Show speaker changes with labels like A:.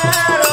A: Claro.